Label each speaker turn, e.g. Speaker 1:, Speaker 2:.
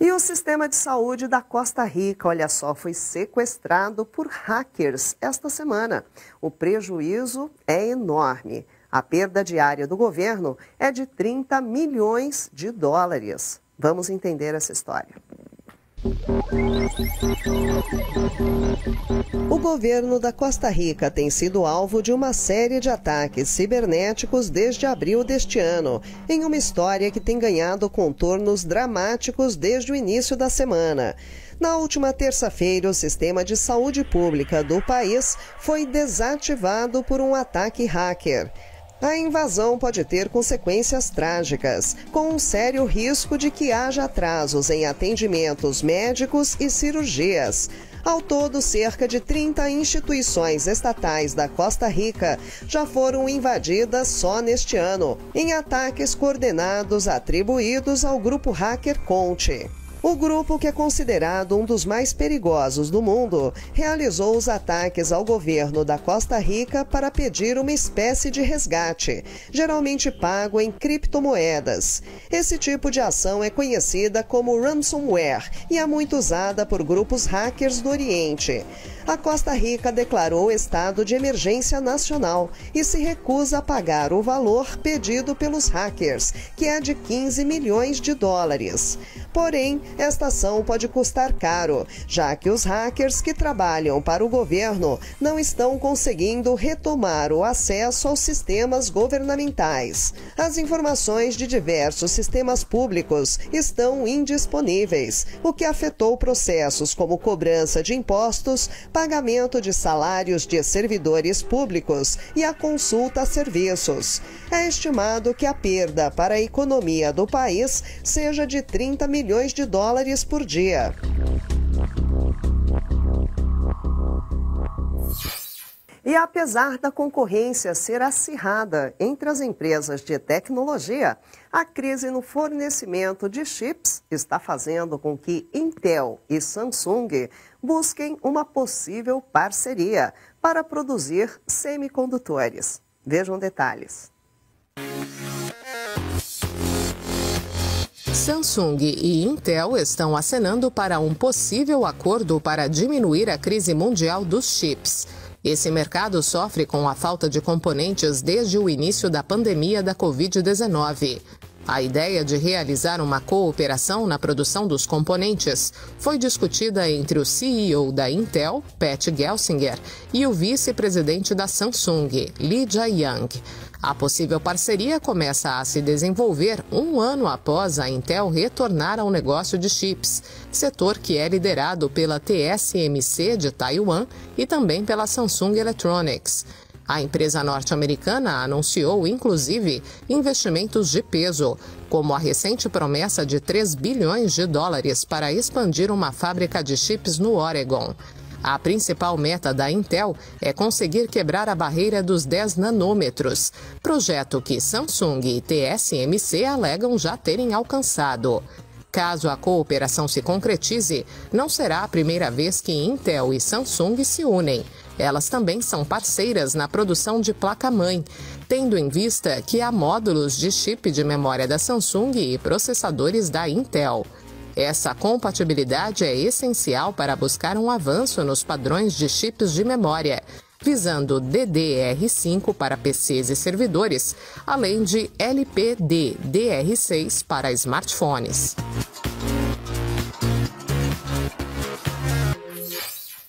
Speaker 1: E o sistema de saúde da Costa Rica, olha só, foi sequestrado por hackers esta semana. O prejuízo é enorme. A perda diária do governo é de 30 milhões de dólares. Vamos entender essa história. O governo da Costa Rica tem sido alvo de uma série de ataques cibernéticos desde abril deste ano, em uma história que tem ganhado contornos dramáticos desde o início da semana. Na última terça-feira, o sistema de saúde pública do país foi desativado por um ataque hacker. A invasão pode ter consequências trágicas, com um sério risco de que haja atrasos em atendimentos médicos e cirurgias. Ao todo, cerca de 30 instituições estatais da Costa Rica já foram invadidas só neste ano, em ataques coordenados atribuídos ao grupo hacker Conte. O grupo, que é considerado um dos mais perigosos do mundo, realizou os ataques ao governo da Costa Rica para pedir uma espécie de resgate, geralmente pago em criptomoedas. Esse tipo de ação é conhecida como ransomware e é muito usada por grupos hackers do Oriente a Costa Rica declarou estado de emergência nacional e se recusa a pagar o valor pedido pelos hackers, que é de 15 milhões de dólares. Porém, esta ação pode custar caro, já que os hackers que trabalham para o governo não estão conseguindo retomar o acesso aos sistemas governamentais. As informações de diversos sistemas públicos estão indisponíveis, o que afetou processos como cobrança de impostos, pagamento de salários de servidores públicos e a consulta a serviços. É estimado que a perda para a economia do país seja de 30 milhões de dólares por dia. E apesar da concorrência ser acirrada entre as empresas de tecnologia, a crise no fornecimento de chips está fazendo com que Intel e Samsung busquem uma possível parceria para produzir semicondutores. Vejam detalhes.
Speaker 2: Samsung e Intel estão acenando para um possível acordo para diminuir a crise mundial dos chips. Esse mercado sofre com a falta de componentes desde o início da pandemia da Covid-19. A ideia de realizar uma cooperação na produção dos componentes foi discutida entre o CEO da Intel, Pat Gelsinger, e o vice-presidente da Samsung, Lee Jae-young. A possível parceria começa a se desenvolver um ano após a Intel retornar ao negócio de chips, setor que é liderado pela TSMC de Taiwan e também pela Samsung Electronics. A empresa norte-americana anunciou, inclusive, investimentos de peso, como a recente promessa de 3 bilhões de dólares para expandir uma fábrica de chips no Oregon. A principal meta da Intel é conseguir quebrar a barreira dos 10 nanômetros, projeto que Samsung e TSMC alegam já terem alcançado. Caso a cooperação se concretize, não será a primeira vez que Intel e Samsung se unem. Elas também são parceiras na produção de placa-mãe, tendo em vista que há módulos de chip de memória da Samsung e processadores da Intel. Essa compatibilidade é essencial para buscar um avanço nos padrões de chips de memória, visando DDR5 para PCs e servidores, além de LPDDR6 para smartphones.